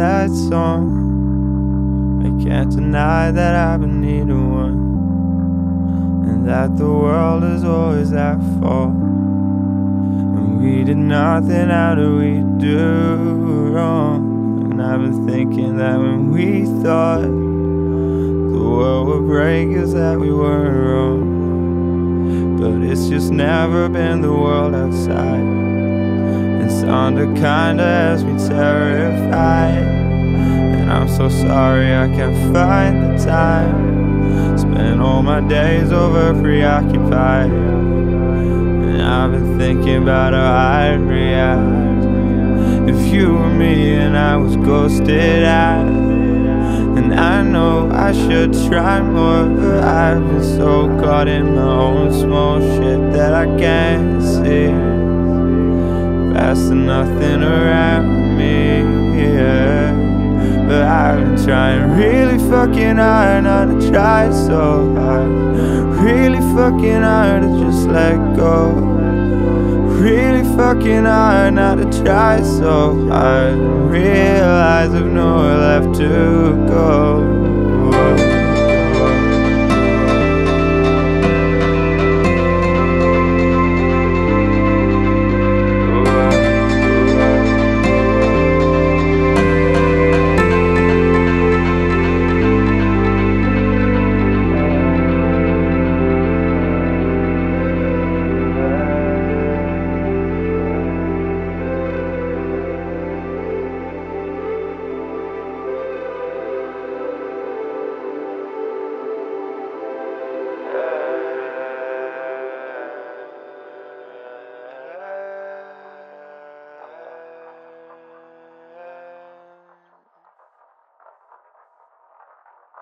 that song. I can't deny that I've been needing one, and that the world is always at fault. And we did nothing, how do we do wrong? And I've been thinking that when we thought the world would break, is that we weren't wrong. But it's just never been the world outside. It's under kinda as me terrified. So sorry I can't find the time. Spend all my days over preoccupied. And I've been thinking about how I'd react if you were me and I was ghosted out. And I know I should try more, but I've been so caught in my own small shit that I can't see the nothing around me. Yeah. Trying really fucking hard not to try so hard. Really fucking hard to just let go. Really fucking hard not to try so hard. Realize I've nowhere left to go.